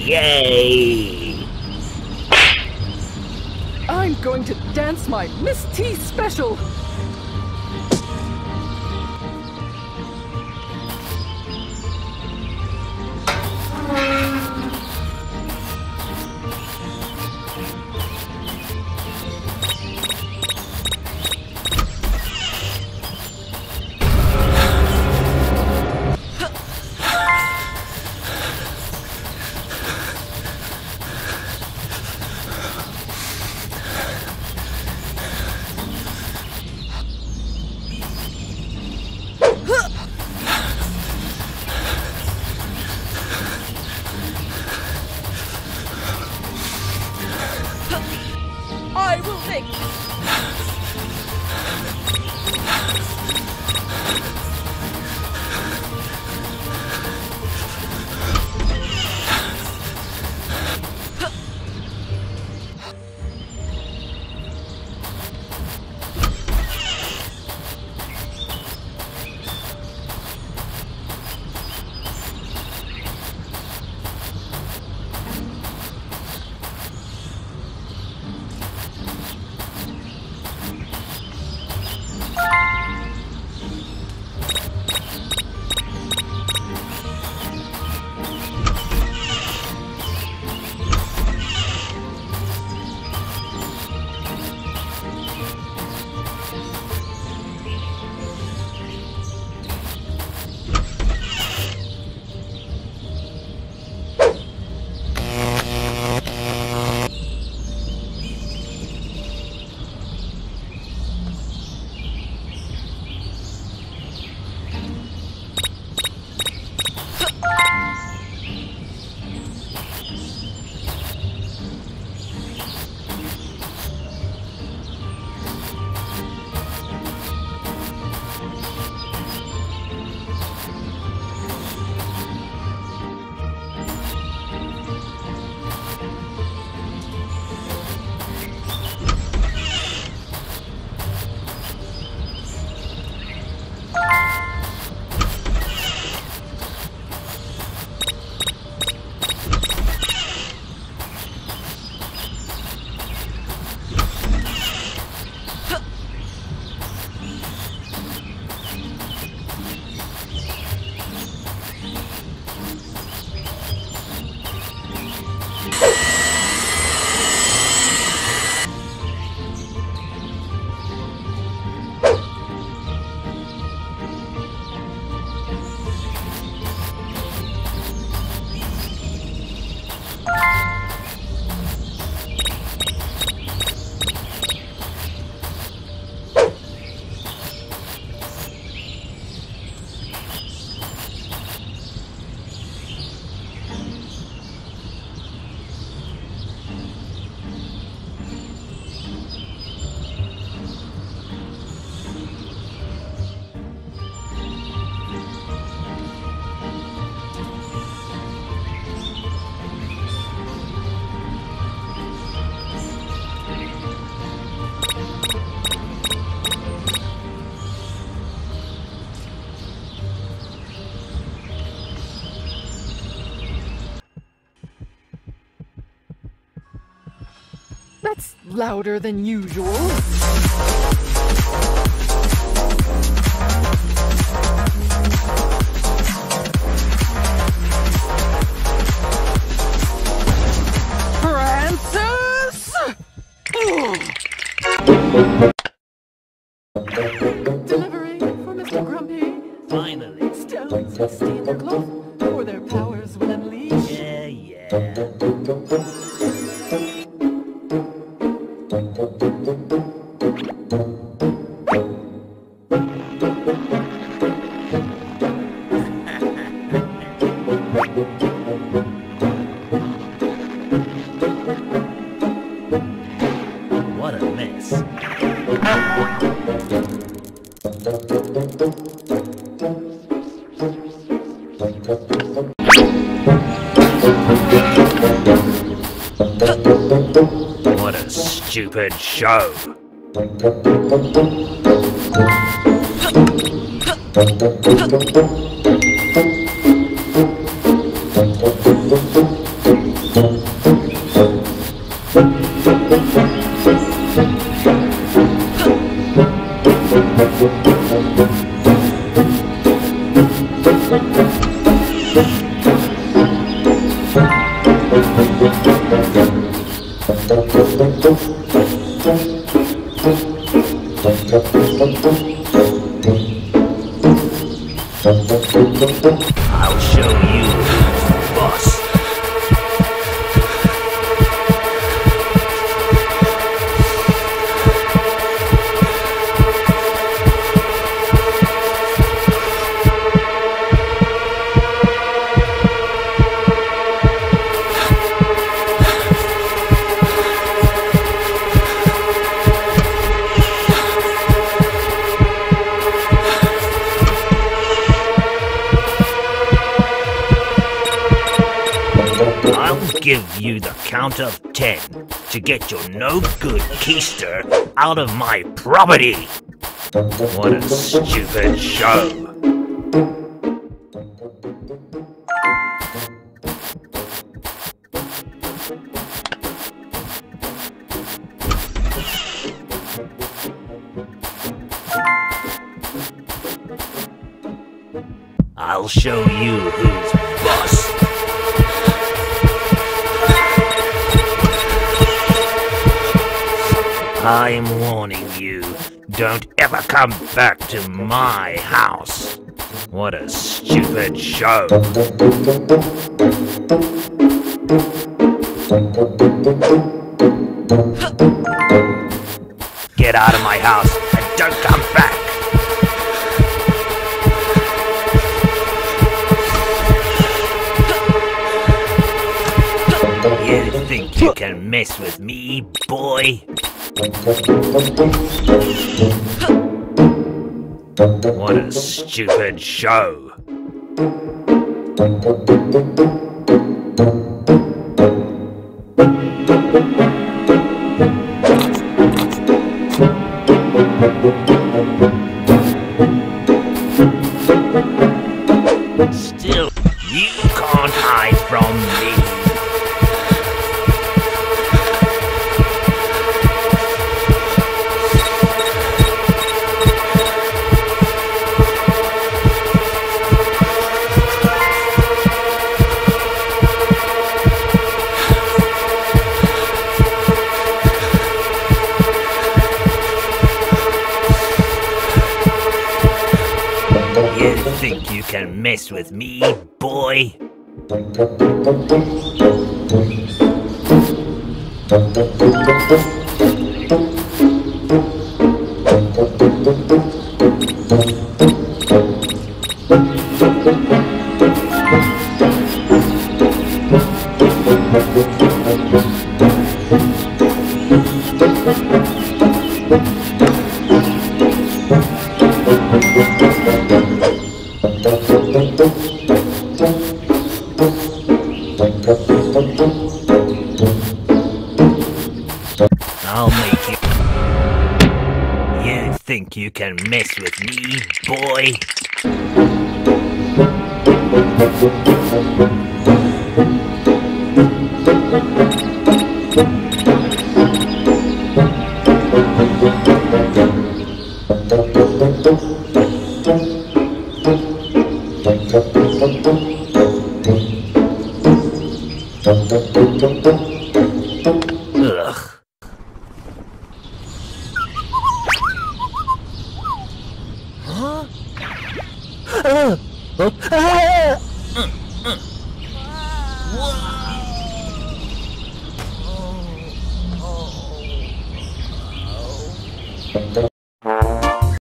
Yay! I'm going to dance my Miss T special. I That's louder than usual. Francis! Delivery for Mr. Grumpy. Finally. Stones What a mess. What a stupid show. Thank you. Give you the count of ten to get your no good keister out of my property. What a stupid show. I'll show you who's boss. I'm warning you, don't ever come back to my house. What a stupid show. Get out of my house and don't come back. You think you can mess with me, boy? What a stupid show. You think you can mess with me, boy? I'll make you. You think you can mess with me, boy? 嗯，嗯，啊！